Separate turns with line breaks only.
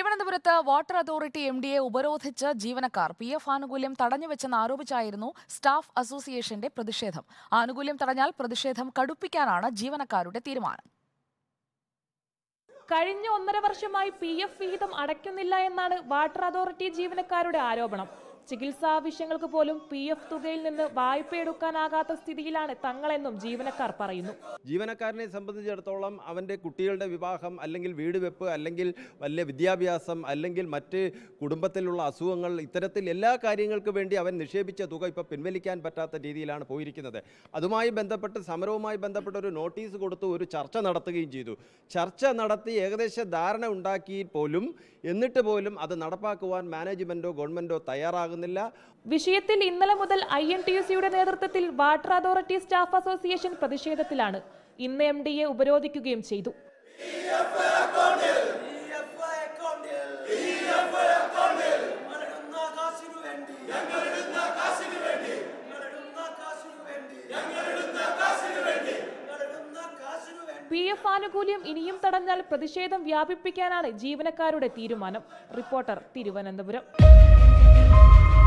തിരുവനന്തപുരത്ത് water authority M ഡിയെ ഉപരോധിച്ച് ജീവനക്കാർ പി എഫ് ആനുകൂല്യം തടഞ്ഞുവെച്ചെന്ന് ആരോപിച്ചായിരുന്നു സ്റ്റാഫ് അസോസിയേഷന്റെ പ്രതിഷേധം. ആനുകൂല്യം തടഞ്ഞാൽ പ്രതിഷേധം കടുപ്പിക്കാനാണ് ജീവനക്കാരുടെ തീരുമാനം.
കഴിഞ്ഞ ഒന്നര വർഷമായി പി എഫ് വിഹിതം അടയ്ക്കുന്നില്ല എന്നാണ് വാട്ടർ അതോറിറ്റി ജീവനക്കാരുടെ ആരോപണം. ചികിത്സാ ആവശ്യങ്ങൾക്ക് പോലും പി എഫ് തുകയിൽ നിന്ന് വായ്പയെടുക്കാനാകാത്ത സ്ഥിതിയിലാണ് തങ്ങളെന്നും ജീവനക്കാർ പറയുന്നു.
ജീവനക്കാരനെ സംബന്ധിച്ചിടത്തോളം അവന്റെ കുട്ടികളുടെ വിവാഹം അല്ലെങ്കിൽ വീട് വെപ്പ് അല്ലെങ്കിൽ വലിയ വിദ്യാഭ്യാസം അല്ലെങ്കിൽ മറ്റ് കുടുംബത്തിലുള്ള അസുഖങ്ങൾ ഇത്തരത്തിൽ എല്ലാ കാര്യങ്ങൾക്ക് വേണ്ടി അവൻ നിക്ഷേപിച്ച തുക ഇപ്പോൾ പിൻവലിക്കാൻ പറ്റാത്ത രീതിയിലാണ് പോയിരിക്കുന്നത്. അതുമായി ബന്ധപ്പെട്ട് സമരവുമായി ബന്ധപ്പെട്ട ഒരു നോട്ടീസ് കൊടുത്തു ഒരു ചർച്ച നടത്തുകയും ചെയ്തു. ചർച്ച നടത്തി ഏകദേശ ധാരണ ഉണ്ടാക്കി പോലും എന്നിട്ട് പോലും അത് നടപ്പാക്കുവാൻ മാനേജ്മെന്റോ ഗവൺമെന്റോ തയ്യാറാകുന്നില്ല
വിഷയത്തിൽ ഇന്നലെ മുതൽ ഐ എൻ ടി യു സിയുടെ നേതൃത്വത്തിൽ വാട്ടർ അതോറിറ്റി സ്റ്റാഫ് അസോസിയേഷൻ പ്രതിഷേധത്തിലാണ്. ഇന്ന് എം ഡി എ ഉപരോധിക്കുകയും ചെയ്തു. പി എഫ് ആനുകൂല്യം ഇനിയും തടഞ്ഞാൽ പ്രതിഷേധം വ്യാപിപ്പിക്കാനാണ് ജീവനക്കാരുടെ തീരുമാനം. റിപ്പോർട്ടർ തിരുവനന്തപുരം.